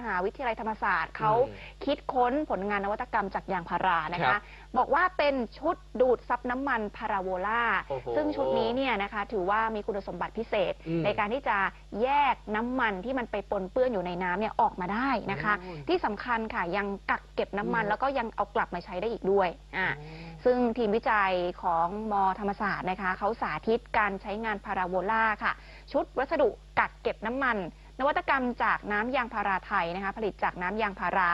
มหาวิทยาลัยธรรมศาสตร์เขาอืมคิดค้นผลงานนวัตกรรมจากยางพารานะครัคะ บบอกว่าเป็นชุดดูดซับน้ำมันพาราโวลาโอ้โหซึ่งชุดนี้เนี่ยนะคะถือว่ามีคุณสมบัติพิเศษ อืมในการที่จะแยกน้ำมันที่มันไปปนเปื้อนอยู่ในน้ำเนี่ยออกมาได้นะคะ โอ้ยที่สำคัญค่ะยังกักเก็บน้ำมัน อืม แล้วก็ยังเอากลับมาใช้ได้อีกด้วยอ่า ซึ่งทีมวิจัยของมธรรมศาสตร์นะคะเขาสาธิตการใช้งานพาราโบลาค่ะ ชุดวัสดุกักเก็บน้ำมัน นวัตกรรมจากน้ำยางพาราไทยนะคะผลิตจากน้ำยางพารา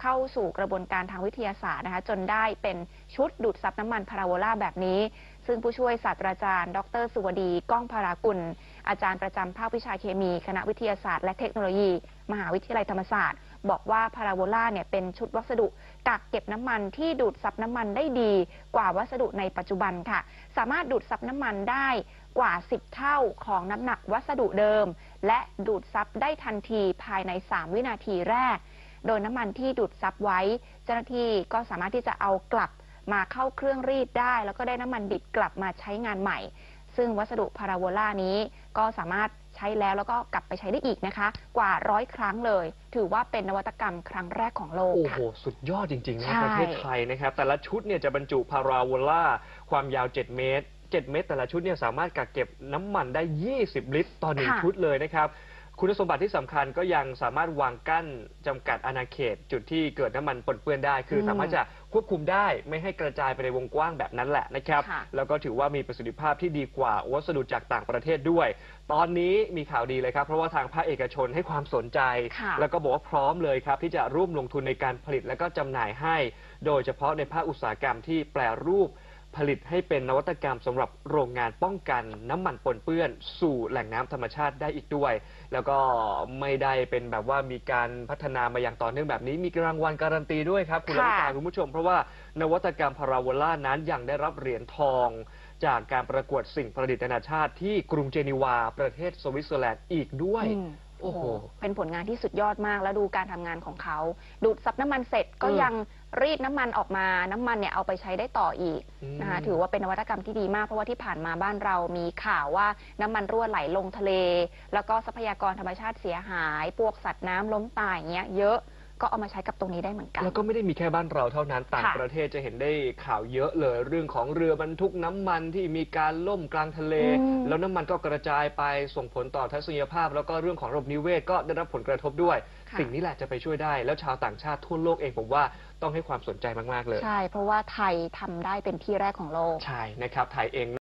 เข้าสู่กระบวนการทางวิทยาศาสตร์นะคะ จนได้เป็นชุดดูดซับน้ำมันพาราโบลาแบบนี้ ซึ่งผู้ช่วยศาสตราจารย์ ดร สุวดีก้องพารากุล อาจารย์ประจำภาควิชาเคมี คณะวิทยาศาสตร์และเทคโนโลยี มหาวิทยาลัยธรรมศาสตร์ บอกว่าพาราโบลาเนี่ยเป็นชุดวัสดุกักเก็บน้ำมันที่ดูดซับน้ำมันได้ดี กว่าวัสดุในปัจจุบันค่ะ สามารถดูดซับน้ำมันได้กว่า 10 เท่าของน้ำหนักวัสดุเดิม และดูดซับได้ทันทีภายใน 3 วินาทีแรก โดยน้ำมันที่ดูดซับไว้ เจ้าหน้าที่ก็สามารถที่จะเอากลับมาเข้าเครื่องรีดได้ แล้วก็ได้น้ำมันดิบกลับมาใช้งานใหม่ ซึ่งวัสดุพาราโบลานี้ก็สามารถใช้แล้วแล้วก็กลับไปใช้ได้อีกนะคะ กว่าร้อยครั้งเลย ถือว่าเป็นนวัตกรรมครั้งแรกของโลกโอ้ค่ะโหสุดยอดจริงๆนะใช่ ประเทศไทยนะครับ แต่ละชุดเนี่ยจะบรรจุพาราโวล่าความยาว 7 เมตร 7 เมตร แต่ละชุดเนี่ยสามารถกักเก็บน้ำมันได้ 20 ลิตรต่อหนึ่งค่ะชุดเลยนะครับ คุณสมบัติที่สำคัญก็ยังสามารถวางกั้นจำกัดอาณาเขต จุดที่เกิดน้ำมันปนเปื้อนได้ คืออมสามารถจะควบคุมได้ไม่ให้กระจายไปในวงกว้างแบบนั้นแหละนะครับค่ะแล้วก็ถือว่ามีประสิทธิภาพที่ดีกว่าวัสดุจากต่างประเทศด้วย ตอนนี้มีข่าวดีเลยครับ เพราะว่าทางภาคเอกชนให้ความสนใจค่ะแล้วก็บอกว่าพร้อมเลยครับ ที่จะร่วมลงทุนในการผลิตและก็จำหน่ายให้ โดยเฉพาะในภาคอุตสาหกรรมที่แปรรูป ผลิตให้เป็นนวัตกรรมสำหรับโรงงานป้องกันน้ำมันปนเปื้อน สู่แหล่งน้ำธรรมชาติได้อีกด้วย แล้วก็ไม่ได้เป็นแบบว่ามีการพัฒนามาอย่างต่อเนื่องแบบนี้ มีรางวัลการันตีด้วยครับ คุณลค่ะวิการคุณผู้ชม เพราะว่านวัตกรรมพาราโวล่านั้นยังได้รับเหรียญทอง จากการประกวดสิ่งประดิษฐ์นานาชาติที่กรุงเจนีวา ประเทศสวิตเซอร์แลนด์อีกด้วยอืม โอ้โห เป็นผลงานที่สุดยอดมากแล้วดูการทำงานของเขา ดูดซับน้ำมันเสร็จก็อืมยังรีดน้ำมันออกมาน้ำมันเนี่ยเอาไปใช้ได้ต่ออีกอืม นะคะถือว่าเป็นนวัตกรรมที่ดีมากเพราะว่าที่ผ่านมาบ้านเรามีข่าวว่าน้ำมันรั่วไหลลงทะเล แล้วก็ทรัพยากรธรรมชาติเสียหายพวกสัตว์น้ำล้มตายอย่างเงี้ยเยอะ ก็เอามาใช้กับตรงนี้ได้เหมือนกัน แล้วก็ไม่ได้มีแค่บ้านเราเท่านั้นต่างค่ะประเทศจะเห็นได้ข่าวเยอะเลย เรื่องของเรือบรรทุกน้ำมันที่มีการล่มกลางทะเล อืม แล้วน้ำมันก็กระจายไปส่งผลต่อทัศนียภาพ แล้วก็เรื่องของระบบนิเวศก็ได้รับผลกระทบด้วย ค่ะ สิ่งนี้แหละจะไปช่วยได้ แล้วชาวต่างชาติทั่วโลกเองผมว่าต้องให้ความสนใจมากๆเลย ใช่ เพราะว่าไทยทำได้เป็นที่แรกของโลก ใช่นะครับไทยเอง